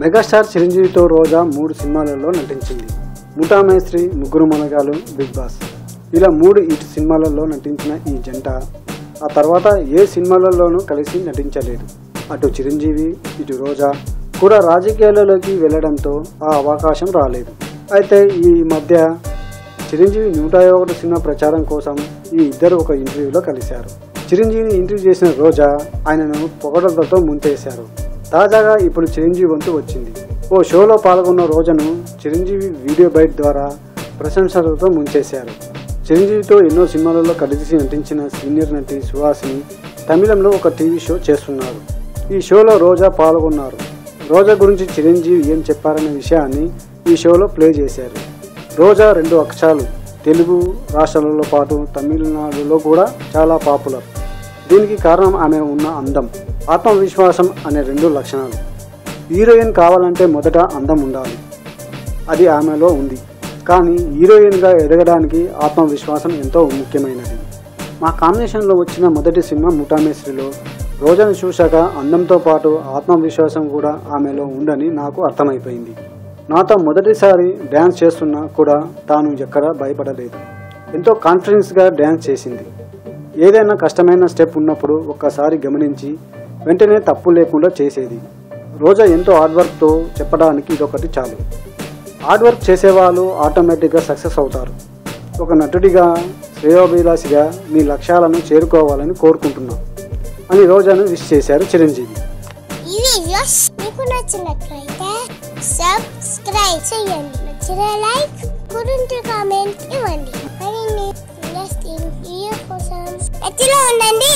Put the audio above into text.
Megastar చిరంజీవితో రోజా మూడు సినిమాలలో నటించింది. ముఠామేస్త్రి ముగ్గురు మనగాలు బిగ్ బాస్. ఇలా మూడు ఇటు సినిమాలలో నటించిన ఈ జంట ఆ తర్వాత ఏ సినిమాలలోనూ కలిసి నటించలేదు. అటు చిరంజీవి ఇటు రోజా కూడా రాజకీయాలలోకి వెళ్ళడంతో ఆ అవకాశం రాలేదు. అయితే ఈ మధ్య చిరంజీవి నూట ఒకటి సినిమా ప్రచారం కోసం ఈ ఇద్దరు ఒక ఇంటర్వ్యూలో కలిశారు. చిరంజీవిని ఇంటర్వ్యూ చేసిన రోజా ఆయనను పొగడలతో ముంతేశారు. తాజాగా ఇప్పుడు చిరంజీవి వంతు వచ్చింది. ఓ షోలో పాల్గొన్న రోజును చిరంజీవి వీడియో బైట్ ద్వారా ప్రశంసలతో ముంచేశారు. చిరంజీవితో ఎన్నో సినిమాలలో కలిసి నటించిన సీనియర్ నటి సుహాసిని తమిళంలో ఒక టీవీ షో చేస్తున్నారు. ఈ షోలో రోజా పాల్గొన్నారు. రోజా గురించి చిరంజీవి ఏం చెప్పారనే విషయాన్ని ఈ షోలో ప్లే చేశారు. రోజా రెండు అక్షరాలు తెలుగు రాష్ట్రాలలో పాటు తమిళనాడులో కూడా చాలా పాపులర్. దీనికి కారణం ఆమె ఉన్న అందం ఆత్మవిశ్వాసం అనే రెండు లక్షణాలు. హీరోయిన్ కావాలంటే మొదట అందం ఉండాలి. అది ఆమెలో ఉంది. కానీ హీరోయిన్గా ఎదగడానికి ఆత్మవిశ్వాసం ఎంతో ముఖ్యమైనది. మా కాంబినేషన్లో వచ్చిన మొదటి సినిమా ముఠామేశ్రీలో రోజాను చూశాక అందంతో పాటు ఆత్మవిశ్వాసం కూడా ఆమెలో ఉందని నాకు అర్థమైపోయింది. నాతో మొదటిసారి డ్యాన్స్ చేస్తున్నా కూడా తాను ఎక్కడా భయపడలేదు. ఎంతో కాన్ఫిడెన్స్గా డ్యాన్స్ చేసింది. ఏదైనా కష్టమైన స్టెప్ ఉన్నప్పుడు ఒక్కసారి గమనించి వెంటనే తప్పు లేకుండా చేసేది. రోజా ఎంతో హార్డ్ వర్క్తో చెప్పడానికి ఇదొకటి చాలు. హార్డ్ వర్క్ చేసేవాళ్ళు ఆటోమేటిక్గా సక్సెస్ అవుతారు. ఒక నటుడిగా శ్రేయోభిలాషిగా మీ లక్ష్యాలను చేరుకోవాలని కోరుకుంటున్నాం అని రోజాను విష్ చేశారు చిరంజీవి. ఈ వీడియోస్ మీకు నచ్చినట్లయితే సబ్స్క్రైబ్ చేయండి. లైక్ గురించి కామెంట్ ఇవ్వండి. మరిన్ని ఇంట్రెస్టింగ్ ఎత్తులో ఉండండి